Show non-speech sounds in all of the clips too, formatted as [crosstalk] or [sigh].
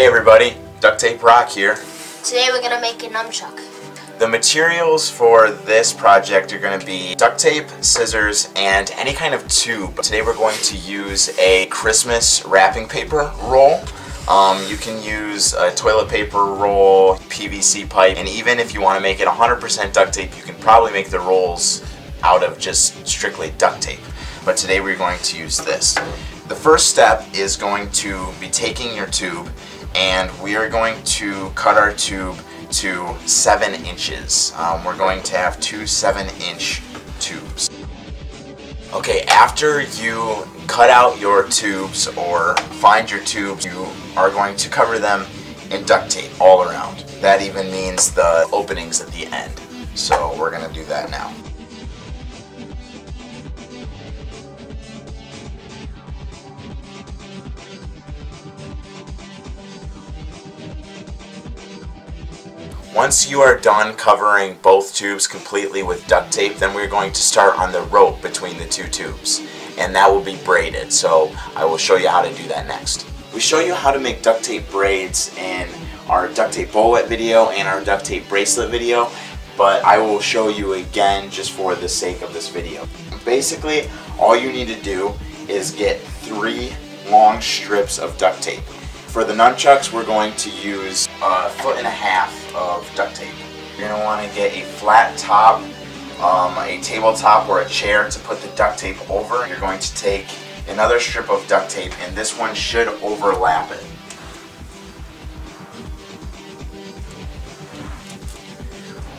Hey everybody, Duct Tape Rock here. Today we're gonna make a nunchuck. The materials for this project are going to be duct tape, scissors, and any kind of tube. Today we're going to use a Christmas wrapping paper roll. Um, you can use a toilet paper roll, PVC pipe, and even if you want to make it 100% duct tape, you can probably make the rolls out of just strictly duct tape. But today we're going to use this. The first step is going to be taking your tube and we are going to cut our tube to 7 inches. Um, we're going to have two 7 inch tubes. Okay, after you cut out your tubes or find your tubes, you are going to cover them in duct tape all around. That even means the openings at the end. So we're going to do that now. Once you are done covering both tubes completely with duct tape, then we're going to start on the rope between the two tubes. And that will be braided, so I will show you how to do that next. We show you how to make duct tape braids in our duct tape bullet video and our duct tape bracelet video, but I will show you again just for the sake of this video. Basically, all you need to do is get three long strips of duct tape. For the nunchucks, we're going to use a foot and a half of duct tape. You're going to want to get a flat top, um, a tabletop or a chair to put the duct tape over. You're going to take another strip of duct tape and this one should overlap it.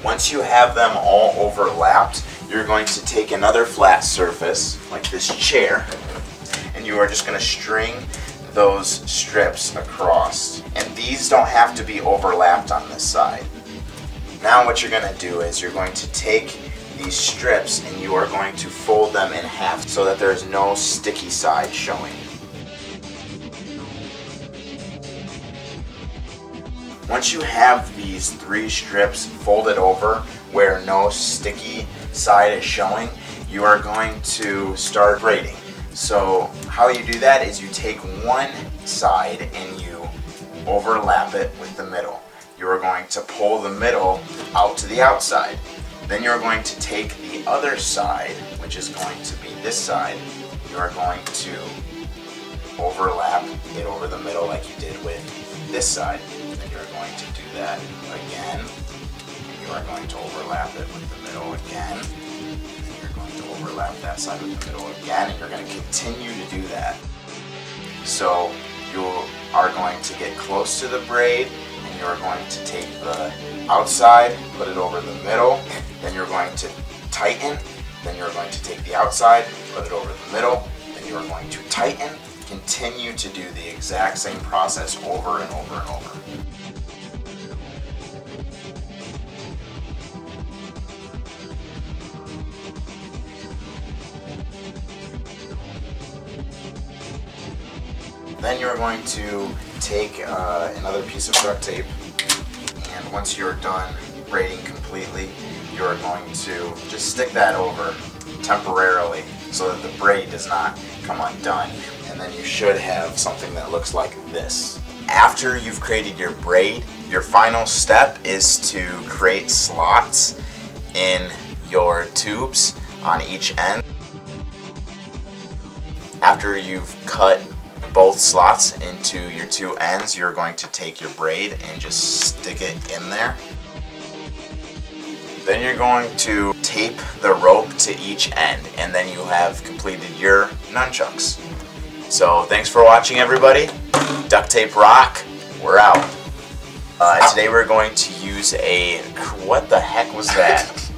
Once you have them all overlapped, you're going to take another flat surface, like this chair, and you are just going to string those strips across. And these don't have to be overlapped on this side. Now what you're going to do is you're going to take these strips and you are going to fold them in half so that there's no sticky side showing. Once you have these three strips folded over where no sticky side is showing, you are going to start braiding. So how you do that is you take one side and you overlap it with the middle. You are going to pull the middle out to the outside. Then you're going to take the other side, which is going to be this side, you are going to overlap it over the middle like you did with this side. Then you're going to do that again. And you are going to overlap it with the middle again side with the middle and you're going to continue to do that. So you are going to get close to the braid, and you're going to take the outside, put it over the middle, then you're going to tighten, then you're going to take the outside, put it over the middle, then you're going to tighten, continue to do the exact same process over and over and over. Then you're going to take uh, another piece of duct tape and once you're done braiding completely, you're going to just stick that over temporarily so that the braid does not come undone. And then you should have something that looks like this. After you've created your braid, your final step is to create slots in your tubes on each end. After you've cut both slots into your two ends, you're going to take your braid and just stick it in there. Then you're going to tape the rope to each end and then you have completed your nunchucks. So thanks for watching everybody. Duct Tape Rock, we're out. Uh, today we're going to use a, what the heck was that? [laughs]